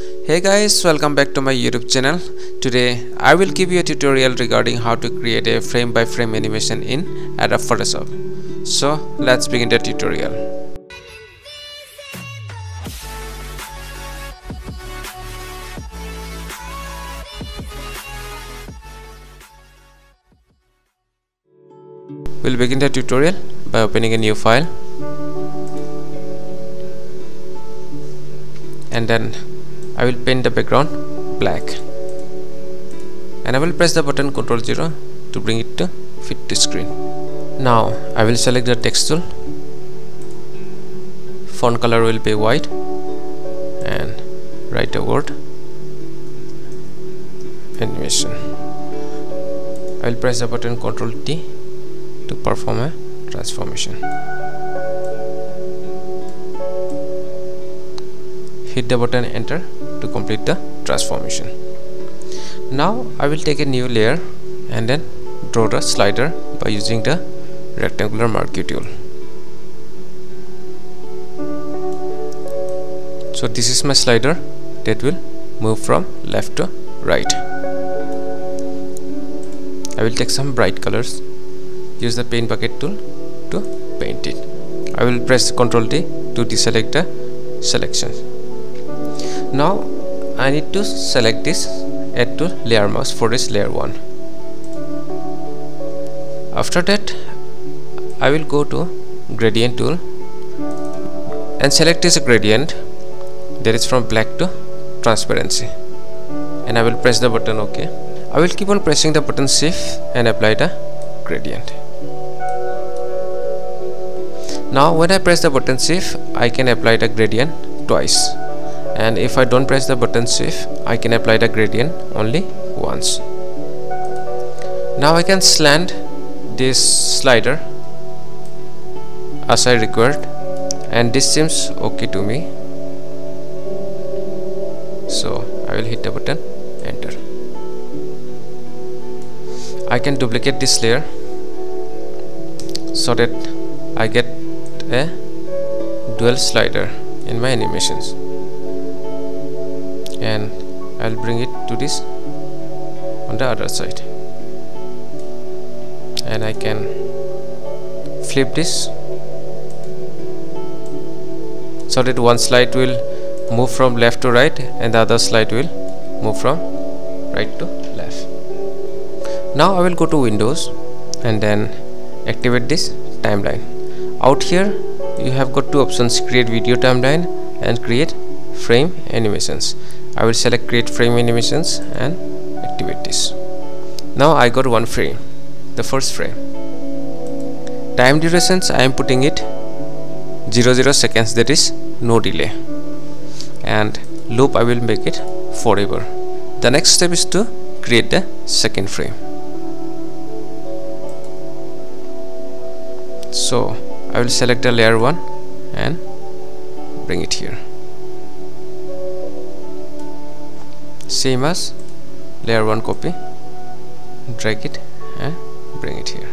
Hey guys, welcome back to my YouTube channel. Today I will give you a tutorial regarding how to create a frame by frame animation in Adobe Photoshop. So let's begin the tutorial. We'll begin the tutorial by opening a new file and then I will paint the background black and I will press the button Ctrl 0 to bring it to fit the screen. Now I will select the text tool font color will be white and write a word animation. I will press the button Ctrl T to perform a transformation. Hit the button enter to complete the transformation. Now I will take a new layer and then draw the slider by using the rectangular marquee tool. So this is my slider that will move from left to right. I will take some bright colors use the paint bucket tool to paint it I will press ctrl D to deselect the selection now I need to select this add to layer mask for this layer 1 after that I will go to gradient tool and select this gradient. That is from black to transparency. And I will press the button OK. I will keep on pressing the button shift and apply the gradient. Now when I press the button shift I can apply the gradient twice and if I don't press the button shift I can apply the gradient only once. Now I can slant this slider as I required. And this seems okay to me. So I will hit the button enter. I can duplicate this layer so that I get a dual slider in my animations and I'll bring it to this on the other side. And I can flip this so that one slide will move from left to right and the other slide will move from right to left. Now I will go to Windows and then activate this timeline. Out here you have got two options. Create video timeline and create frame animations I will select create frame animations and activate this now I got one frame the first frame. Time durations I am putting it 00 seconds that is no delay. And loop I will make it forever. The next step is to create the second frame. So I will select the layer 1 and bring it here same as layer 1 copy. Drag it and bring it here.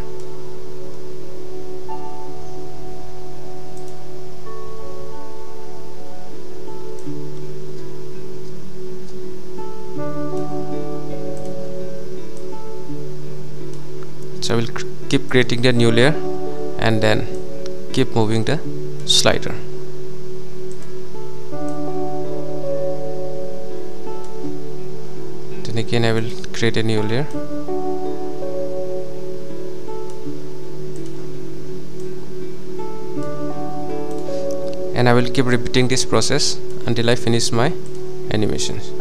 So I will keep creating the new layer and then keep moving the slider again I will create a new layer. And I will keep repeating this process until I finish my animations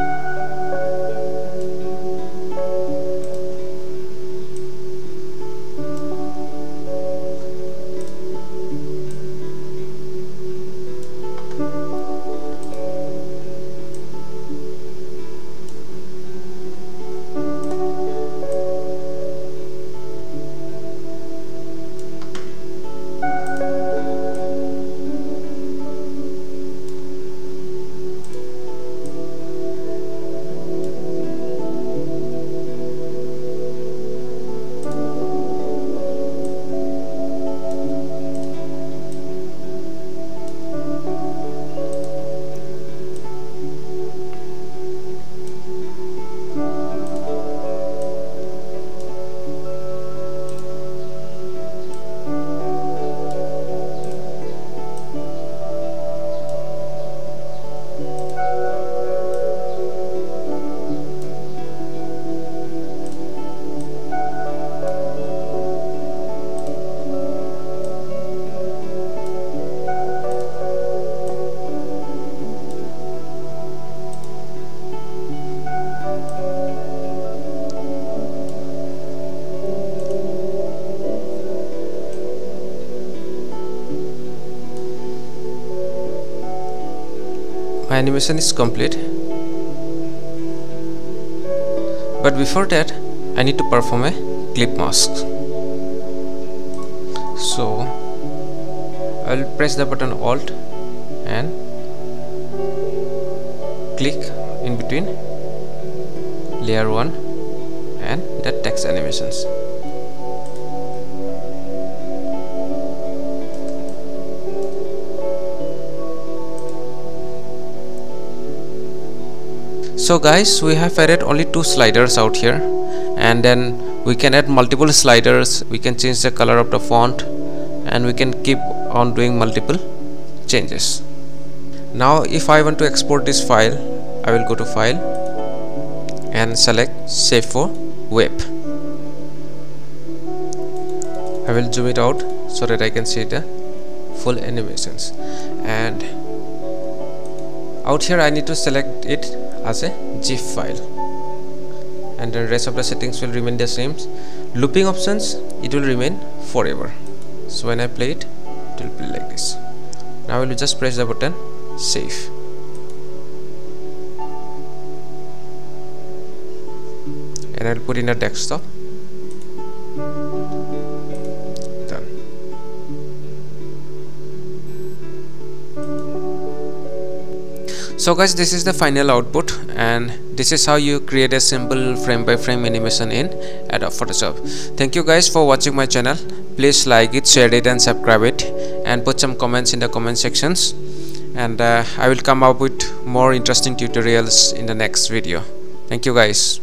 animation is complete. But before that I need to perform a clip mask. So I'll press the button alt and click in between layer 1 and the text animations so guys we have added only two sliders out here. And then we can add multiple sliders. We can change the color of the font. And we can keep on doing multiple changes. Now if I want to export this file I will go to file and select save for web. I will zoom it out so that I can see the full animations. And out here I need to select it as a zip file. And the rest of the settings will remain the same. Looping options it will remain forever. So when I play it it will be like this. Now I will just press the button save. And I'll put in a desktop so guys this is the final output and this is how you create a simple frame by frame animation in Adobe Photoshop. Thank you guys for watching my channel. Please like it share it and subscribe it and put some comments in the comment sections. And uh, I will come up with more interesting tutorials in the next video. Thank you guys